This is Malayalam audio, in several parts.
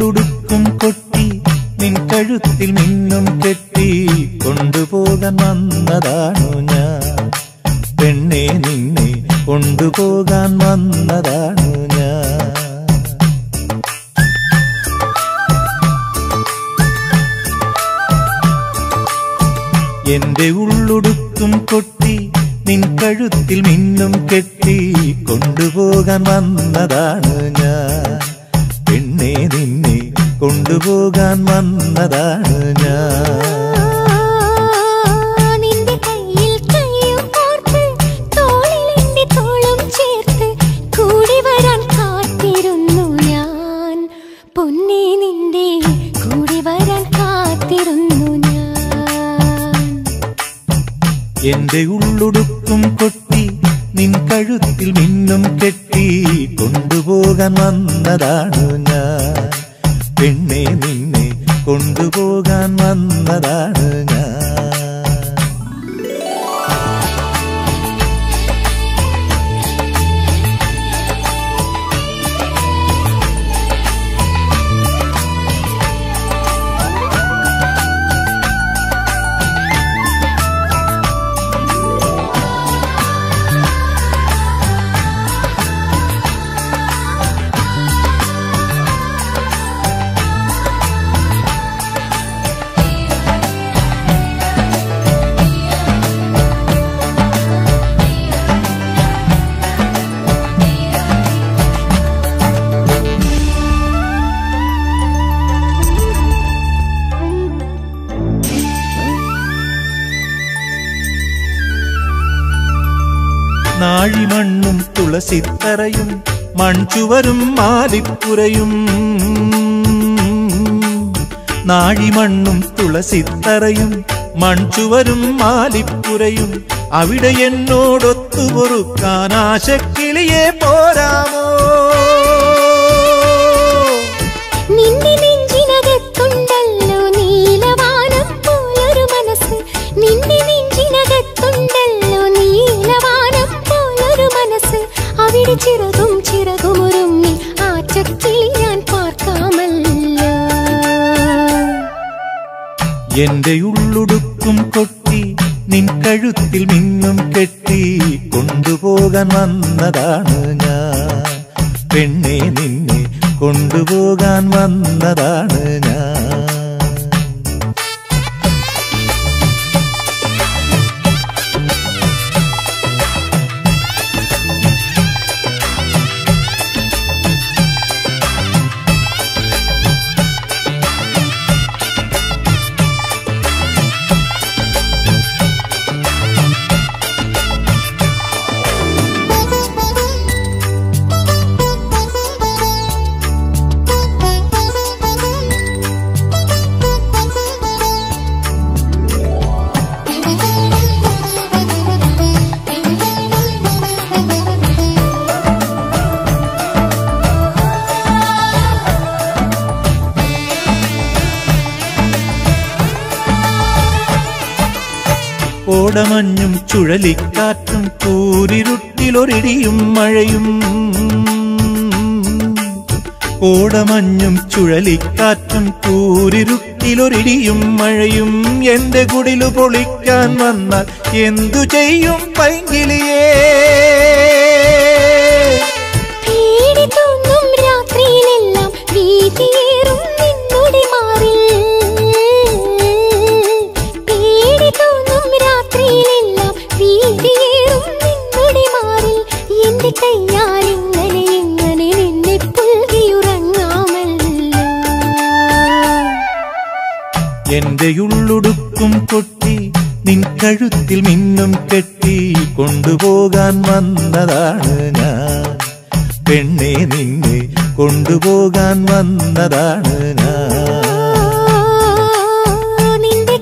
ഉള്ളുടുക്കും കൊട്ടി നിൻ കഴുത്തിൽ നിന്നും കെട്ടി കൊണ്ടുപോകാൻ വന്നതാണു ഞാൻ. പെണ്ണെ നിന്നെ കൊണ്ടുപോകാൻ വന്നതാണു ഞാൻ. എന്റെ ഉള്ളുടുക്കും കൊട്ടി നിൻ കഴുത്തിൽ മിന്നും കെട്ടി കൊണ്ടുപോകാൻ വന്നതാണ് ഞാൻ. പെണ്ണെ നിന്നെ കൊണ്ടുപോകാൻ വന്നതാണ് ഞാൻ. എന്റെ ഉള്ളുടുക്കും കൊട്ടി നിൻ കഴുത്തിൽ മിന്നും കെട്ടി കൊണ്ടുപോകാൻ വന്നതാണ് ഞാൻ. പെണ്ണെ നിന്നെ കൊണ്ടുപോകാൻ വന്നതാണ് ഞാൻ നാഴിമണ്ണും തുളസിത്തറയും മൺചുവരും മാലിപ്പുരയും നാഴിമണ്ണും തുളസിത്തറയും മൺചുവരും മാലിപ്പുരയും അവിടെ എന്നോടൊത്തു പൊറുക്കാൻ ആശക്കിളിയെ പോരാമോ എന്റെ ഉള്ളുടുക്കും കൊട്ടി നിൻ കഴുത്തിൽ മിന്നും കെട്ടി കൊണ്ടുപോകാൻ വന്നതാണ് ഞാൻ. പെണ്ണെ നിന്നെ കൊണ്ടുപോകാൻ വന്നതാണ് ഞാൻ. ഓടമഞ്ഞും ചുഴലിക്കാറ്റും കൂരിരുട്ടിലൊരിടിയും മഴയും. ഓടമഞ്ഞും ചുഴലിക്കാറ്റും കൂരിരുട്ടിലൊരിടിയും മഴയും. എന്റെ കുടിലു പൊളിക്കാൻ വന്നാൽ എന്തു ചെയ്യും പൈങ്കിളിയേ? എന്റെ ഉള്ളുടുക്കും കൊട്ടി നിൻ കഴുത്തിൽ മിന്നും കെട്ടി കൊണ്ടുപോകാൻ വന്നതാണ് ഞാൻ. പെണ്ണെ നിന്നെ കൊണ്ടുപോകാൻ വന്നതാണ് ഞാൻ. നിന്റെ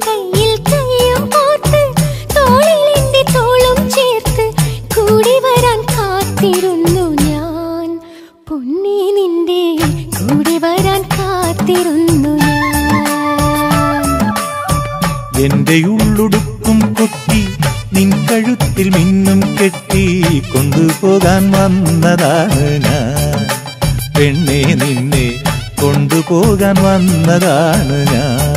എന്റെ ഉള്ളുടുക്കും കൊട്ടി നിൻ കഴുത്തിൽ മിന്നും കെട്ടി കൊണ്ടുപോകാൻ വന്നതാണ് ഞാൻ. പെണ്ണെ നിന്നെ കൊണ്ടുപോകാൻ വന്നതാണ് ഞാൻ.